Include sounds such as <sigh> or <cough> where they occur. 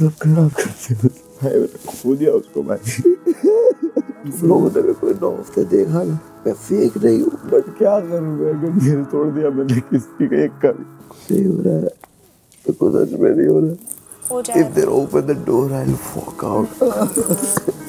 मतलब खराब करते भाई खो दिया उसको भाई लोगों ने कोई नौ हफ़्ते देखा ना मैं फेंक रही हूँ बट क्या करूँ मैं अगर दिल तोड़ दिया मैंने किसी का एक का भी नहीं हो रहा है तो कुछ सच में नहीं हो रहा If they open the door, I'll walk out. <laughs>